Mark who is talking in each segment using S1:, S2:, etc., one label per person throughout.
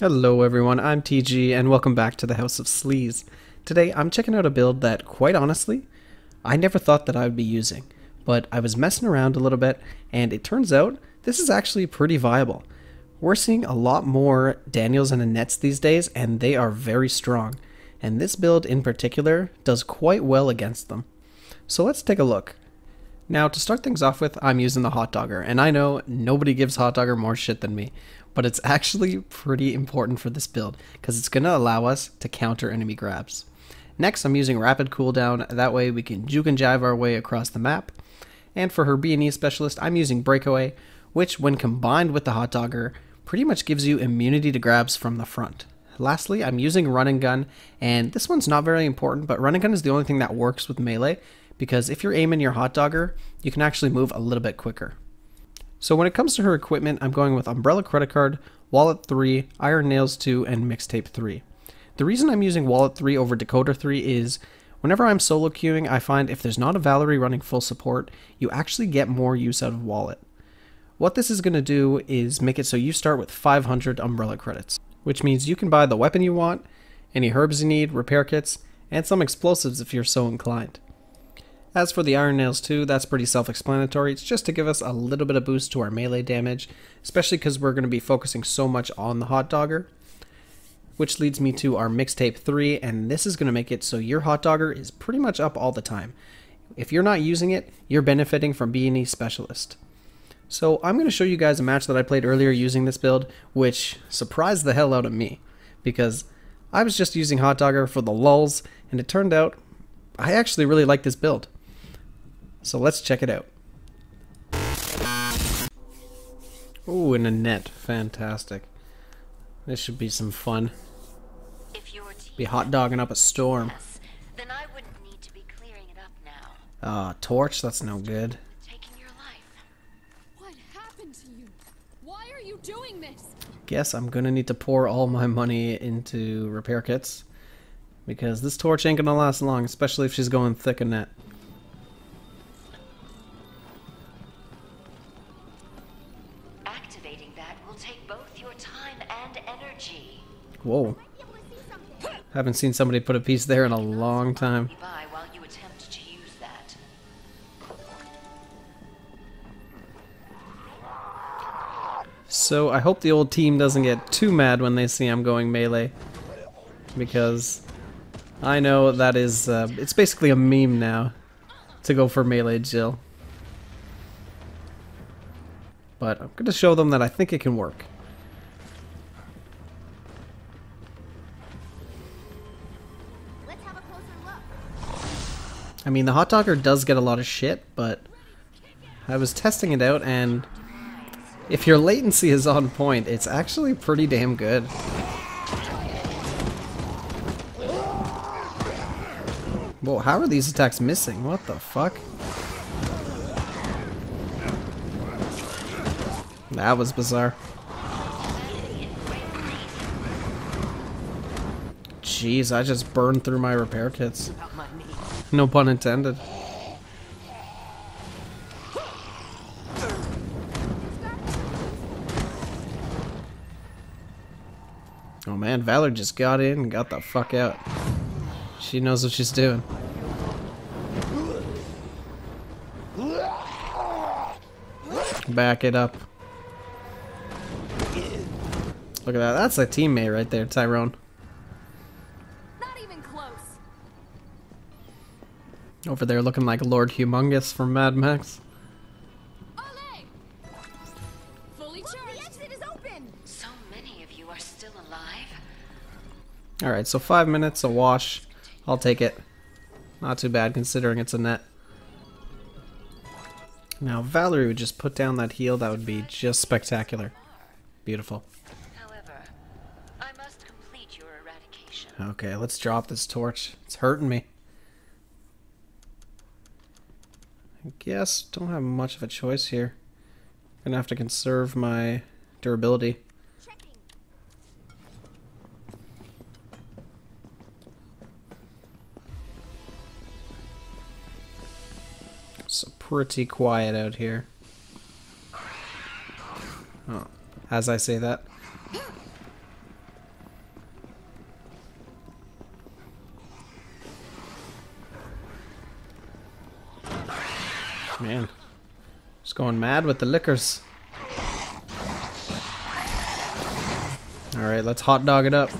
S1: Hello everyone, I'm TG and welcome back to the House of Sleaze. Today I'm checking out a build that, quite honestly, I never thought that I would be using. But I was messing around a little bit and it turns out this is actually pretty viable. We're seeing a lot more Daniels and Annettes these days and they are very strong. And this build in particular does quite well against them. So let's take a look. Now, to start things off with, I'm using the Hot Dogger, and I know nobody gives Hot Dogger more shit than me, but it's actually pretty important for this build, because it's going to allow us to counter enemy grabs. Next, I'm using Rapid Cooldown, that way we can juke and jive our way across the map. And for her B&E Specialist, I'm using Breakaway, which when combined with the Hot Dogger, pretty much gives you immunity to grabs from the front. Lastly, I'm using Run and Gun, and this one's not very important, but Run and Gun is the only thing that works with melee, because if you're aiming your hot dogger, you can actually move a little bit quicker. So when it comes to her equipment, I'm going with Umbrella Credit Card, Wallet 3, Iron Nails 2, and Mixtape 3. The reason I'm using Wallet 3 over Decoder 3 is whenever I'm solo queuing, I find if there's not a Valerie running full support, you actually get more use out of Wallet. What this is going to do is make it so you start with 500 Umbrella credits, which means you can buy the weapon you want, any herbs you need, repair kits, and some explosives if you're so inclined. As for the Iron Nails too, that's pretty self-explanatory. It's just to give us a little bit of boost to our melee damage, especially because we're going to be focusing so much on the Hot Dogger. Which leads me to our Mixtape 3, and this is going to make it so your Hot Dogger is pretty much up all the time. If you're not using it, you're benefiting from being a specialist. So I'm going to show you guys a match that I played earlier using this build, which surprised the hell out of me, because I was just using Hot Dogger for the lulls, and it turned out I actually really like this build. So let's check it out. Oh, and Annette. Fantastic. This should be some fun. be hot dogging up a storm.
S2: Then I wouldn't need to be clearing it up now.
S1: Ah, uh, torch, that's no good.
S2: Taking your life.
S3: What happened to you? Why are you doing this?
S1: Guess I'm gonna need to pour all my money into repair kits. Because this torch ain't gonna last long, especially if she's going thick Annette.
S2: Activating that will take both your time and energy.
S1: Whoa. Haven't seen somebody put a piece there in a long time.
S2: While you attempt to use that.
S1: So I hope the old team doesn't get too mad when they see I'm going melee. Because I know that is, uh, it's basically a meme now to go for melee Jill. But I'm going to show them that I think it can work. I mean, the Hot Dogger does get a lot of shit, but I was testing it out, and if your latency is on point, it's actually pretty damn good. Whoa, how are these attacks missing? What the fuck? That was bizarre. Jeez, I just burned through my repair kits. No pun intended. Oh man, Valor just got in and got the fuck out. She knows what she's doing. Back it up. Look at that. That's a teammate right there, Tyrone.
S3: Not even close.
S1: Over there looking like Lord Humungus from Mad Max.
S3: Ole! Fully charged. the exit is open.
S2: So many of you are still alive.
S1: Alright, so five minutes, a wash. I'll take it. Not too bad considering it's Annette. Now, Valerie would just put down that heal, that would be just spectacular. Beautiful. Okay, let's drop this torch. It's hurting me. I guess don't have much of a choice here. Gonna have to conserve my durability. So pretty quiet out here. Oh, as I say that. Man. Just going mad with the lickers. Alright, let's hot dog it up.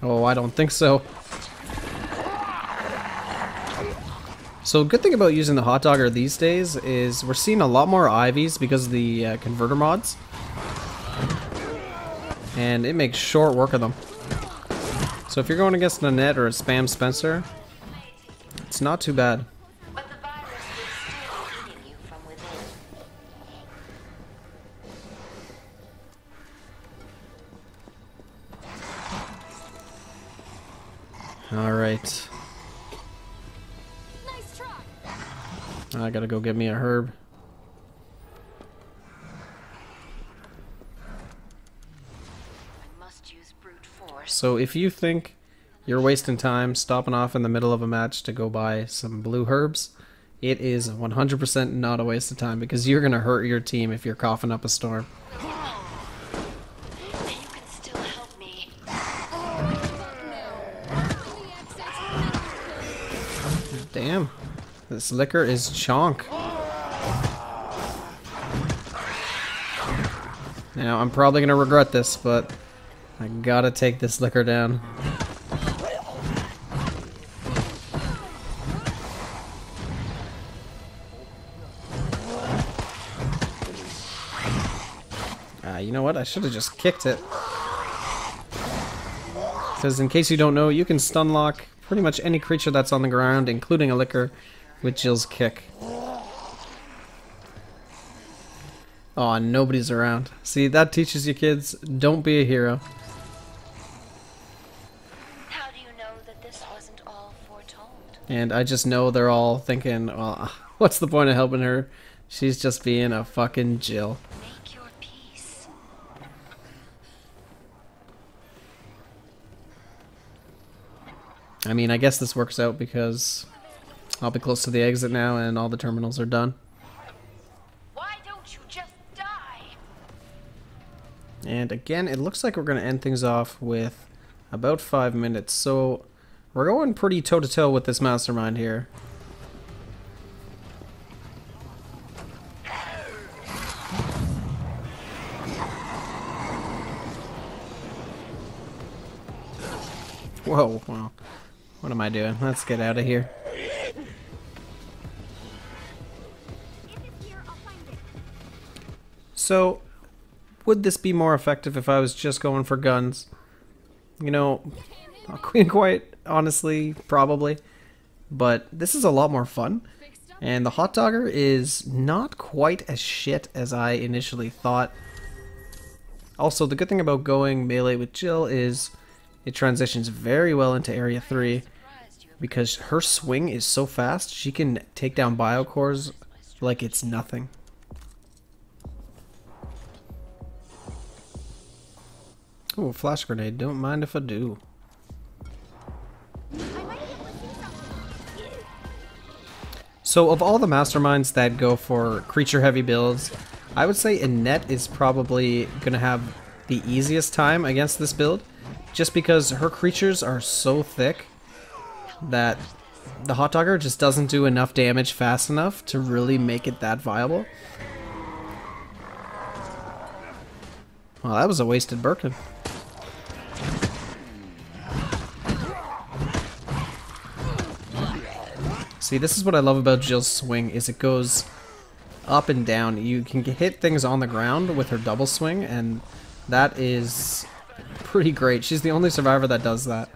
S1: Oh, I don't think so. So, good thing about using the hot dogger these days is we're seeing a lot more Ivies because of the uh, converter mods. And it makes short work of them. So if you're going against an Annette or a Spam Spencer, it's not too bad.
S2: But the virus is still eating you from within.
S1: Alright. I gotta go get me a herb.
S2: I must use brute force.
S1: So if you think you're wasting time stopping off in the middle of a match to go buy some blue herbs, it is 100% not a waste of time because you're going to hurt your team if you're coughing up a storm. Damn. This licker is chonk. Now, I'm probably going to regret this, but I gotta take this licker down. Ah, you know what? I should have just kicked it. Because in case you don't know, you can stun lock pretty much any creature that's on the ground, including a licker, with Jill's kick. Oh, nobody's around. See, that teaches you kids, don't be a hero. And I just know they're all thinking, well, what's the point of helping her? She's just being a fucking Jill.
S2: Make your peace.
S1: I mean, I guess this works out because I'll be close to the exit now and all the terminals are done.
S2: Why don't you just die?
S1: And again, it looks like we're going to end things off with about five minutes. So we're going pretty toe to toe with this mastermind here. Whoa, well, what am I doing? Let's get out of here. So, would this be more effective if I was just going for guns? You know, Queen Quiet, honestly, probably. But this is a lot more fun. And the hot dogger is not quite as shit as I initially thought. Also, the good thing about going melee with Jill is it transitions very well into Area 3 because her swing is so fast, she can take down biocores like it's nothing. Ooh, flash grenade. Don't mind if I do. So, of all the masterminds that go for creature heavy builds, I would say Annette is probably going to have the easiest time against this build, just because her creatures are so thick that the hot dogger just doesn't do enough damage fast enough to really make it that viable. Well, that was a wasted Birkin. See, this is what I love about Jill's swing is it goes up and down. You can hit things on the ground with her double swing, and that is pretty great. She's the only survivor that does that.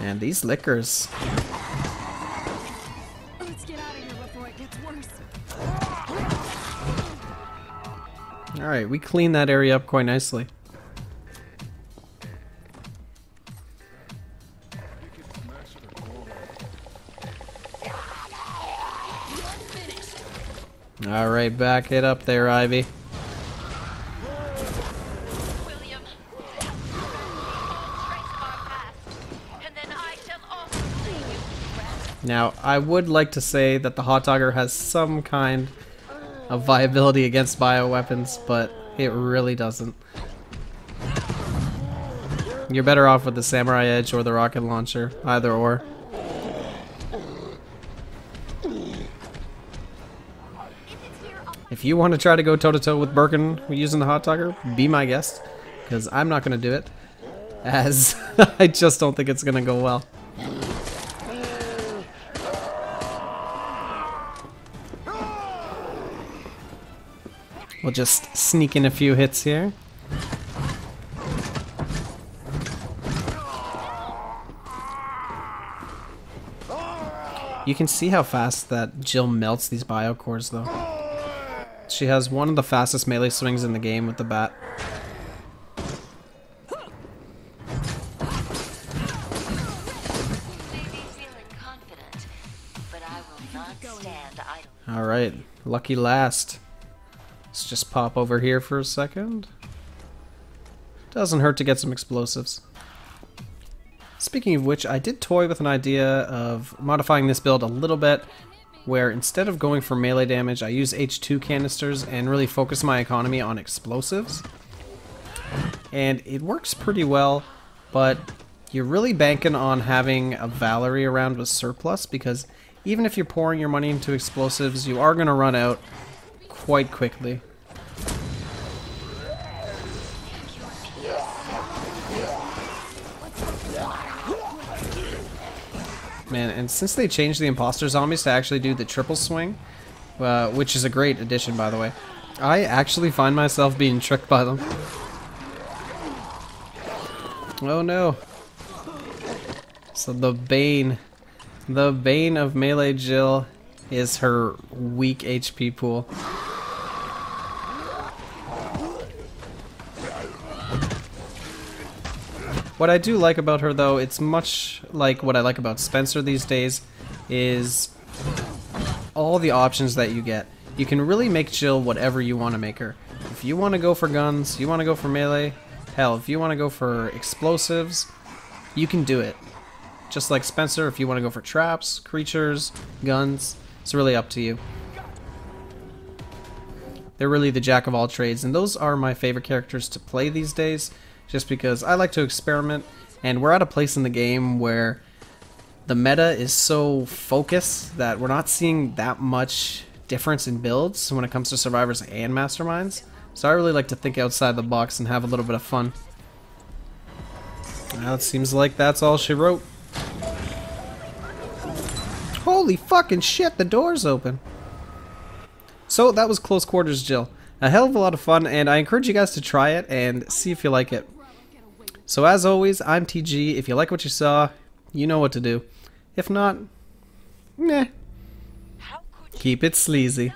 S1: Man, these
S3: lickers.
S1: Alright, we cleaned that area up quite nicely. Alright, back it up there, Ivy.
S2: William. Trace our past, and then I shall also
S1: Now, I would like to say that the Hot Dogger has some kind of viability against bioweapons, but it really doesn't. You're better off with the Samurai Edge or the rocket launcher, either or. If you want to try to go toe to toe with Birkin using the hot dogger, be my guest, because I'm not going to do it, as I just don't think it's going to go well. We'll just sneak in a few hits here. You can see how fast that Jill melts these bio cores, though. She has one of the fastest melee swings in the game with the bat. Alright, lucky last. Let's just pop over here for a second. Doesn't hurt to get some explosives. Speaking of which, I did toy with an idea of modifying this build a little bit, where instead of going for melee damage, I use H2 canisters and really focus my economy on explosives. And it works pretty well, but you're really banking on having a Valerie around with surplus, because even if you're pouring your money into explosives, you are going to run out quite quickly. Man, and since they changed the imposter zombies to actually do the triple swing, uh, which is a great addition by the way, I actually find myself being tricked by them. Oh no. So the bane, the bane of melee Jill is her weak HP pool. What I do like about her though, it's much like what I like about Spencer these days, is all the options that you get. You can really make Jill whatever you want to make her. If you want to go for guns, you want to go for melee, hell, if you want to go for explosives, you can do it. Just like Spencer, if you want to go for traps, creatures, guns, it's really up to you. They're really the jack of all trades, and those are my favorite characters to play these days, just because I like to experiment, and we're at a place in the game where the meta is so focused that we're not seeing that much difference in builds when it comes to survivors and masterminds. So I really like to think outside the box and have a little bit of fun. Now it seems like that's all she wrote. Holy fucking shit, the door's open. So that was Close Quarters Jill. A hell of a lot of fun, and I encourage you guys to try it and see if you like it. So as always, I'm TG. If you like what you saw, you know what to do. If not, meh,
S2: How could you
S1: keep it sleazy.